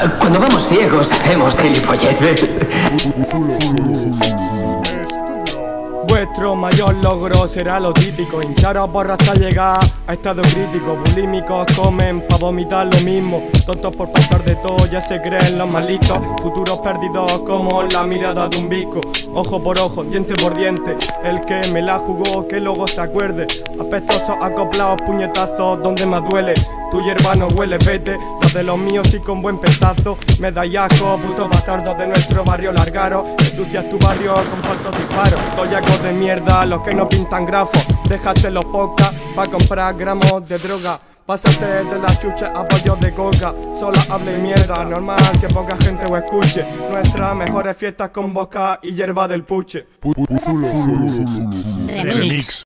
Cuando vamos ciegos hacemos gilipolleces. Vuestro mayor logro será lo típico Hincharos por hasta llegar a estado crítico. Bulímicos comen pa' vomitar lo mismo Tontos por pasar de todo ya se creen los malitos Futuros perdidos como la mirada de un bico Ojo por ojo, diente por diente El que me la jugó que luego se acuerde. Apestosos acoplados, puñetazos donde más duele tu hierba no huele, vete, los de los míos sí con buen pestazo Me da asco, putos bastardos de nuestro barrio largaro Ensucias tu barrio con faltos disparos Toyacos de mierda, los que no pintan grafos Déjate los pocas pa' comprar gramos de droga Pásate de la chucha a pollos de coca Solo hable mierda, normal que poca gente lo escuche Nuestras mejores fiestas con boca y hierba del puche.